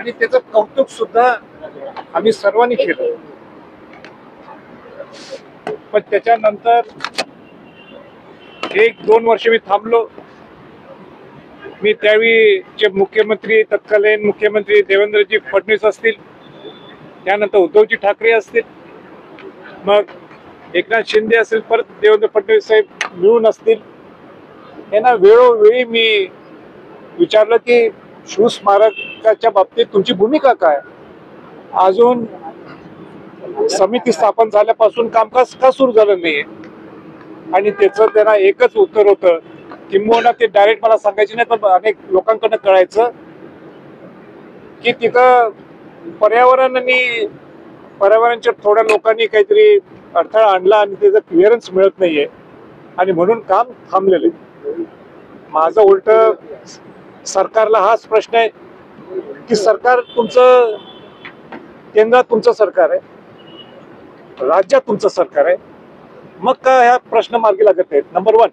आणि त्याचं कौतुक सुद्धा आम्ही सर्वांनी केलं. पण त्याच्यानंतर एक दोन वर्ष मी थांबलो. मी त्यावेळी जे मुख्यमंत्री तत्कालीन मुख्यमंत्री देवेंद्रजी फडणवीस असतील त्यानंतर उद्धवजी ठाकरे असतील मग एकनाथ शिंदे असेल परत देवेंद्र फडणवीस साहेब मिळून असतील यांना वेळोवेळी मी विचारलं की शिवस्मारकाच्या बाबतीत तुमची भूमिका काय? अजून समिती स्थापन झाल्यापासून कामकाज का सुरू झालं नाहीये? आणि त्याचं त्यांना एकच उत्तर होतं किंबहुना ते डायरेक्ट मला सांगायचे नाही पण अनेक लोकांकडनं कळायचं की तिथं पर्यावरण पर्यावरणच्या थोड्या लोकांनी काहीतरी अडथळा आणला आणि त्याचं क्लिअरन्स मिळत नाहीये. आणि म्हणून काम थांबलेलं आहे. माझं उलट सरकारला हाच प्रश्न आहे की सरकार तुमचं केंद्रात तुमचं सरकार आहे राज्यात तुमचं सरकार आहे. मग का ह्या प्रश्न मार्गी लागत आहेत नंबर वन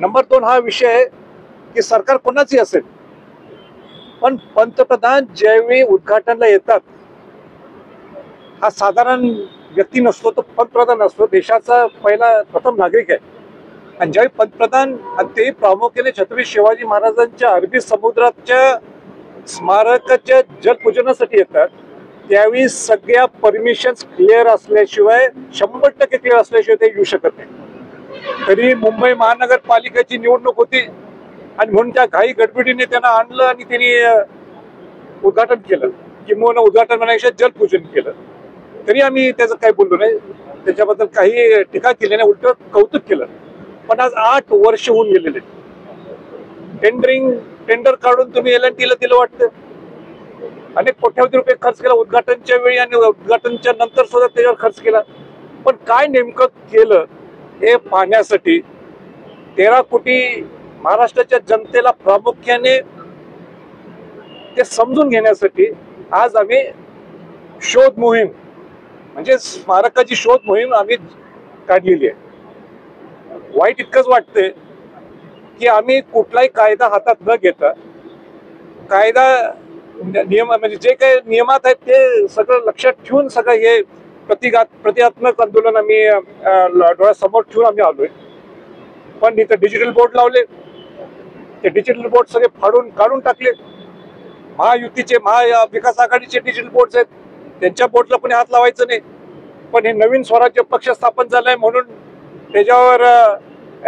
नंबर दोन हा विषय आहे की सरकार कोणाची असेल पण पंतप्रधान ज्यावेळी उद्घाटनला येतात हा साधारण व्यक्ती नसतो तो पंतप्रधान असतो. देशाचा पहिला प्रथम नागरिक आहे. आणि ज्यावेळी पंतप्रधान ते प्रामुख्याने छत्रपती शिवाजी महाराजांच्या अरबी समुद्राच्या स्मारकाच्या जलपूजनासाठी येतात त्यावेळी सगळ्या परमिशन क्लिअर असल्याशिवाय शंभर टक्के क्लिअर असल्याशिवाय ते येऊ शकत नाही. तरी मुंबई महानगरपालिकेची निवडणूक होती आणि म्हणून त्या घाई गडबडीने त्यांना आणलं आणि त्यांनी उद्घाटन केलं. किंवा उद्घाटन म्हणण्यापेक्षा जलपूजन केलं. तरी आम्ही त्याचं काही बोललो नाही. त्याच्याबद्दल काही टीका केली नाही. उलट कौतुक केलं. पण आज आठ वर्ष होऊन गेलेले टेंडरिंग टेंडर काढून तुम्ही एल एन टीला दिलं वाटतं? अनेक कोट्यावधी रुपये खर्च केला उद्घाटनच्या वेळी आणि उद्घाटनच्या नंतर सुद्धा त्याच्यावर खर्च केला. पण काय नेमकं केलं हे पाहण्यासाठी तेरा कोटी महाराष्ट्राच्या जनतेला प्रामुख्याने ते समजून घेण्यासाठी आज आम्ही शोध मोहीम म्हणजे स्मारकाची शोध मोहीम आम्ही काढलेली आहे. वाईट इतकंच वाटतंय की आम्ही कुठलाही कायदा हातात न घेता कायदा नियम म्हणजे जे काही नियमात आहेत ते सगळं लक्षात ठेवून सगळं हे प्रतिघात प्रतिघात्मक आंदोलन आम्ही डोळ्यासमोर ठेवून आम्ही आलोय. पण इथं डिजिटल बोर्ड लावले. ते डिजिटल बोर्ड सगळे फाडून काढून टाकले. महायुतीचे महाविकास आघाडीचे डिजिटल बोर्ड आहेत. त्यांच्या बोर्डला पण हात लावायचं नाही. पण हे नवीन स्वराज्य पक्ष स्थापन झालाय म्हणून त्याच्यावर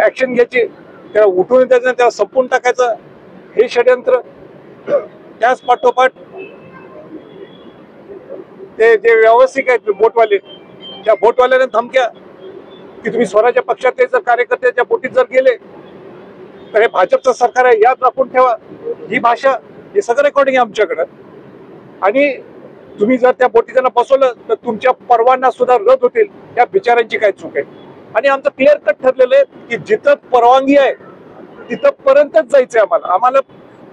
ऍक्शन घ्यायची. त्याला उठून त्याचं त्याला संपून टाकायचं. हे षडयंत्र. त्याच पाठोपाठ ते जे व्यवस्थित आहेत बोटवाले त्या बोटवाल्याने धमक्या. की तुम्ही स्वराज्य पक्षाचे जर कार्यकर्त्याच्या बोटीत जर गेले तर हे भाजपचं सरकार आहे याद राखून ठेवा. ही भाषा हे सगळं रेकॉर्डिंग आहे आमच्याकडं. आणि तुम्ही जर त्या बोटीत त्यांना बसवलं तर तुमच्या परवाना सुद्धा रद्द होतील. या बिचारांची काय चूक आहे? आणि आमचं क्लिअर कट ठरलेलं आहे की जिथं परवानगी आहे तिथं पर्यंतच जायचंय आम्हाला. आम्हाला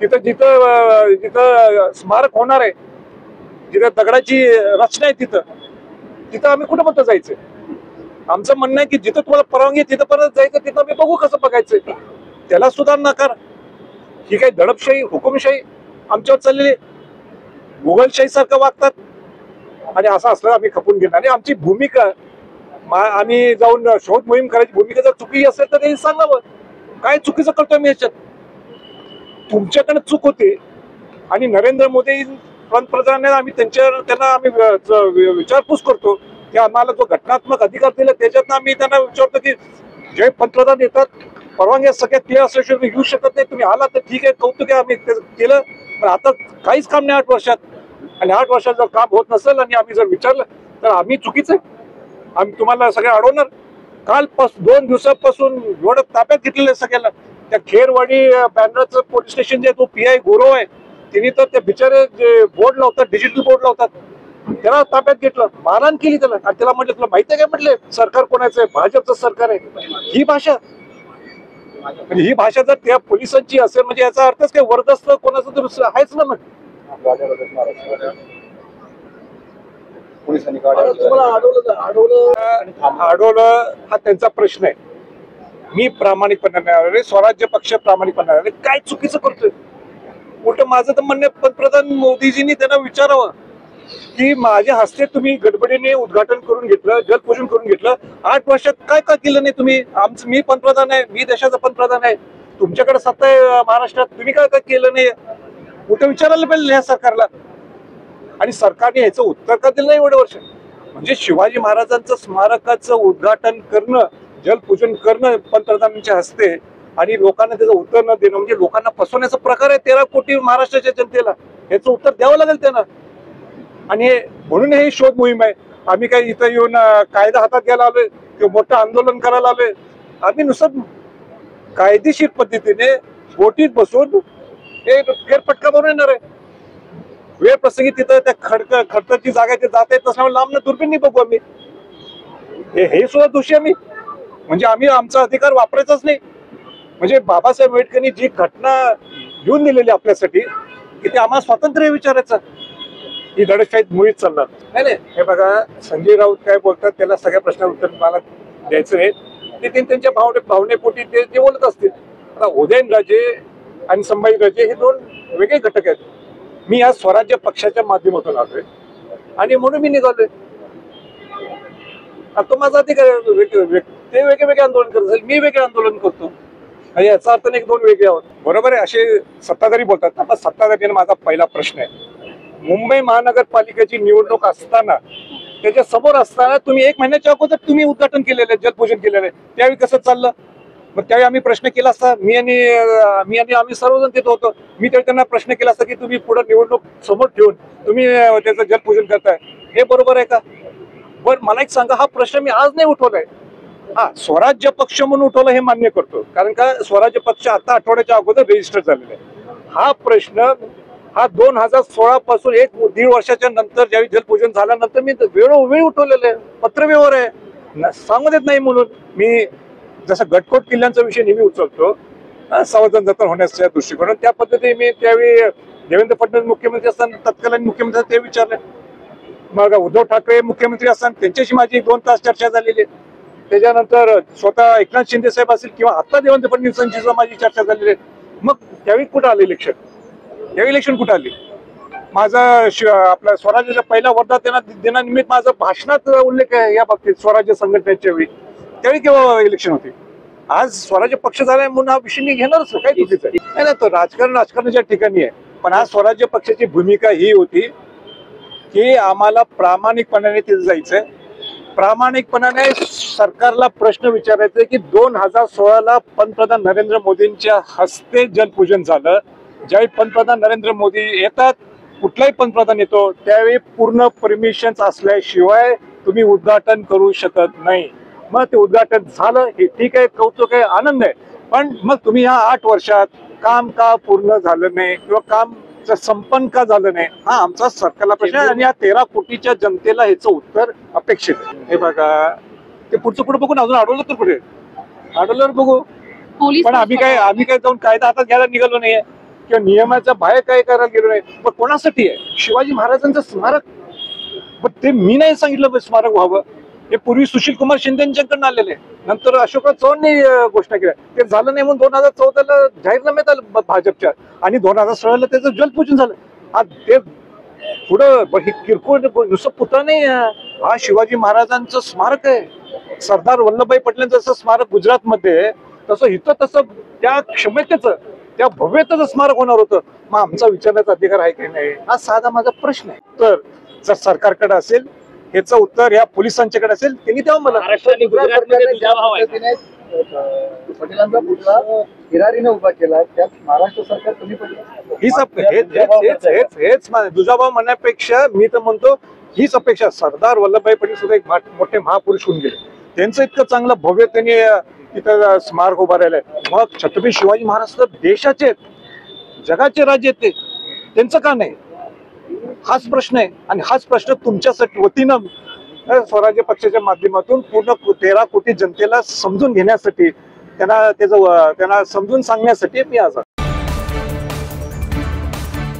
तिथं जिथं जिथं स्मारक होणार आहे जिथं दगडाची रचना आहे तिथं तिथं आम्ही कुठं म्हणतो जायचंय? आमचं म्हणणं आहे की जिथं तुम्हाला परवानगी आहे तिथं परत जायचं तिथं आम्ही बघू कसं बघायचंय त्याला सुद्धा नकार ही काही दडपशाही हुकुमशाही आमच्यावर चाललेली आहे. मुघलशाही सारखं वागतात आणि असं असलं आम्ही खपून घेणार. आणि आमची भूमिका आम्ही जाऊन शोध मोहीम करायची. भूमिका जर चुकी असेल तर त्यांनी सांगावं. काय चुकीचं करतोय मी याच्यात तुमच्याकडे चूक होते. आणि नरेंद्र मोदी पंतप्रधान आम्ही त्यांच्या त्यांना आम्ही विचारपूस करतो. की आम्हाला जो घटनात्मक अधिकार दिला त्याच्यातनं आम्ही त्यांना विचारतो की जे पंतप्रधान येतात परवानगी सगळ्यात क्लिअर असल्याशिवाय घेऊ शकत नाही. तुम्ही आला तर ठीक आहे कौतुक आहे आम्ही केलं. पण आता काहीच काम नाही आठ वर्षात. आणि आठ वर्षात जर काम होत नसेल आणि आम्ही जर विचारलं तर आम्ही चुकीचं आहे. आम्ही तुम्हाला सगळे अडवणार. काल पास दोन दिवसापासून एवढं ताब्यात घेतलेलं सगळ्याला. त्या खेरवाडी बॅनरचं पोलीस स्टेशन जे तो पी आय गुरव आहे. तिने तर ते बिचारे जे बोर्ड लावतात डिजिटल बोर्ड लावतात. त्याला ताब्यात घेतलं. मारहाण केली त्याला. आणि त्याला म्हटलं तुला माहिती आहे काय म्हटले सरकार कोणाचं आहे? भाजपचं सरकार आहे. ही भाषा. म्हणजे ही भाषा जर त्या पोलिसांची असेल म्हणजे याचा अर्थच काय? वरदस्त कोणाचं तर आहेच ना मग. पोलिसांनी तुम्हाला अडवलं हा त्यांचा प्रश्न आहे. मी प्रामाणिकपणे नाही अरे स्वराज्य पक्ष प्रामाणिकपणे काय चुकीचं करतोय? उलट माझं तर म्हणणं पंतप्रधान मोदीजींनी त्यांना विचारावं की माझ्या हस्ते तुम्ही गडबडीने उद्घाटन करून घेतलं जलपूजन करून घेतलं. आठ वर्षात काय का केलं नाही तुम्ही? आमचं मी पंतप्रधान आहे मी देशाचा पंतप्रधान आहे. तुमच्याकडे सत्ता आहे महाराष्ट्रात तुम्ही काय काय केलं नाही? कुठं विचारायला पाहिजे या सरकारला. आणि सरकारने ह्याचं उत्तर का दिलं नाही एवढं वर्ष म्हणजे शिवाजी महाराजांचं स्मारकाचं उद्घाटन करणं जलपूजन करणं पंतप्रधानांच्या हस्ते आणि लोकांना त्याचं उत्तर न देणं म्हणजे लोकांना फसवण्याचा प्रकार आहे तेरा कोटी महाराष्ट्राच्या जनतेला. ह्याचं उत्तर द्यावं लागेल त्यांना. आणि हे म्हणून हे शोध मोहीम आहे. आम्ही काही इथं येऊन कायदा हातात घ्यायला आलोय किंवा मोठं आंदोलन करायला आलोय. आम्ही नुसतं कायदेशीर पद्धतीने बोटीत बसून हे फेरफटका बनवून येणार आहे. वेळ प्रसंगी तिथं त्या खडक खडकची जागा ते जाता येत नसल्यामुळे लांब दुर्बिणी बघू आम्ही. हे हे सुद्धा दोषी आम्ही. म्हणजे आम्ही आमचा अधिकार वापरायचाच नाही. म्हणजे बाबासाहेब आंबेडकरांनी जी घटना घेऊन दिलेली आपल्यासाठी की ते आम्हाला स्वातंत्र्य विचारायचं. ही दडपशाहीत मुळीच चालणार. नाही नाही. हे बघा संजय राऊत काय बोलतात त्याला सगळ्या प्रश्नाला उत्तर मला द्यायचं आहे. ते ते त्यांच्या भावने भावनेपोटी ते ते बोलत असतील. आता उदयनराजे आणि संभाजीराजे हे दोन वेगळे घटक आहेत. मी आज स्वराज्य पक्षाच्या माध्यमातून आलोय. आणि म्हणून मी निघालोय. आता तो माझा अधिकार ते वेगळे वेगळे आंदोलन करत असेल मी वेगळे आंदोलन करतो. याचा अर्थ एक दोन वेगळे आहोत. बरोबर आहे असे सत्ताधारी बोलतात ना सत्ताधारी माझा पहिला प्रश्न आहे. मुंबई महानगरपालिकेची निवडणूक असताना त्याच्यासमोर असताना तुम्ही एक महिन्याच्या अगोदर तुम्ही उद्घाटन केलेलं आहे जलपूजन केलेलं आहे. त्यावेळी कसं चाललं? मग त्यावेळी आम्ही प्रश्न केला असता मी आणि मी आणि आम्ही सर्वजण तिथं होतो. मी त्यावेळी त्यांना प्रश्न केला असता की तुम्ही पुढे निवडणूक समोर ठेवून तुम्ही त्याचं जलपूजन करताय. हे बरोबर आहे का? पण मला एक सांगा हा प्रश्न मी आज नाही उठवलाय. हा स्वराज्य पक्ष म्हणून उठवलं हे मान्य करतो. कारण का स्वराज्य पक्ष आता आठवड्याच्या अगोदर रजिस्टर झालेला आहे. हा प्रश्न हा दोन हजार सोळा पासून एक दीड वर्षाच्या नंतर ज्यावेळी जलपूजन झाल्यानंतर मी वेळोवेळी उठवलेलं आहे. पत्रव्यवहार आहे. सांगू देत नाही म्हणून. मी जसं गटकोट किल्ल्यांचा विषय नेहमी उचलतो संवर्धन जतन होण्याच्या दृष्टिकोनातून त्या पद्धतीने मी त्यावेळी देवेंद्र फडणवीस मुख्यमंत्री असताना तत्कालीन मुख्यमंत्री ते विचारले. मग उद्धव ठाकरे मुख्यमंत्री असताना त्यांच्याशी माझी दोन तास चर्चा झालेली आहे. त्याच्यानंतर स्वतः एकनाथ शिंदे साहेब असतील किंवा आत्ता देवेंद्र फडणवीसांची सुद्धा माझी चर्चा झालेली आहे. मग त्यावेळी कुठं आले इलेक्शन त्यावेळी इलेक्शन कुठं आली? माझा आपला स्वराज्याचा पहिला वर्धा त्यांना दिनानिमित्त माझं भाषणात उल्लेख आहे या बाबतीत स्वराज्य संघटनेच्या वेळी. त्यावेळी केव्हा इलेक्शन होते? आज स्वराज्य पक्ष झालाय म्हणून हा विषय मी घेणारच काय चुकीचं नाही ना तो राजकारण राजकारणाच्या ठिकाणी आहे. पण आज स्वराज्य पक्षाची भूमिका ही होती की आम्हाला प्रामाणिकपणाने तिथे जायचंय. प्रामाणिकपणाने सरकारला प्रश्न विचारायचा की दोन हजार सोळाला पंतप्रधान नरेंद्र मोदींच्या हस्ते जलपूजन झालं. ज्यावेळी पंतप्रधान नरेंद्र मोदी येतात कुठलाही पंतप्रधान येतो त्यावेळी पूर्ण परमिशन असल्याशिवाय तुम्ही उद्घाटन करू शकत नाही. मग ते उद्घाटन झालं हे ठीक आहे कौतुक आहे आनंद आहे. पण मग तुम्ही ह्या आठ वर्षात काम का पूर्ण झालं नाही किंवा काम चं संपन्न का झालं नाही हा आमचा सरकारला प्रश्न आहे आणि या तेरा कोटीच्या जनतेला ह्याचं उत्तर अपेक्षित आहे. हे बघा ते पुढचं पुढे बघून अजून अडवलं तर कुठे? अडवल्यावर बघू. पोलीस पण आम्ही काय आम्ही काय जाऊन कायदा हातात घ्यायला निघालो नाहीये. किंवा नियमाच्या बाहेर काय करायला गेलो नाही. पण कोणासाठी आहे? शिवाजी महाराजांचं स्मारक? पण ते मी नाही सांगितलं स्मारक व्हावं. हे पूर्वी सुशील कुमार शिंदे यांच्याकडनं आलेले. नंतर अशोकराव चव्हाणनी घोषणा केल्या. ते झालं नाही म्हणून दोन हजार चौदाला जाहीरनाम्यात आलं भाजपच्या. आणि दोन हजार सोळाला त्याचं जलपूजन झालं. आज ते पुढं हे किरकोळ नुसतं पुतळा नाही हा शिवाजी महाराजांचं स्मारक आहे. सरदार वल्लभभाई पटेलांचं जसं स्मारक गुजरातमध्ये तसं इथं तसं त्या क्षमतेचं त्या भव्यतेचं स्मारक होणार होतं. मग आमचा विचारण्याचा अधिकार आहे की नाही? हा साधा माझा प्रश्न आहे. तर जर सरकारकडे असेल ह्याचं उत्तर या पोलिसांच्याकडे असेल. त्यांनी तेव्हा मला पटेलांचा पुतळा हिरारीने उभा केला. त्यात महाराष्ट्र सरकार कमी पडलं. हीच दुजाभाव म्हणण्यापेक्षा मी तर म्हणतो हीच अपेक्षा सरदार वल्लभभाई पटेल सुद्धा एक मोठे महापुरुष होऊन गेले. त्यांचं इतकं चांगलं भव्य त्यांनी तिथं स्मारक उभा राहिलंय. मग छत्रपती शिवाजी महाराज तर देशाचे आहेत. जगाचे राजे आहेत ते. त्यांचं का नाही? हाच प्रश्न आहे. आणि हाच प्रश्न तुमच्यासाठी वतीनं स्वराज्य पक्षाच्या माध्यमातून पूर्ण तेरा कोटी जनतेला समजून घेण्यासाठी त्यांना त्याचं त्यांना समजून सांगण्यासाठी मी आज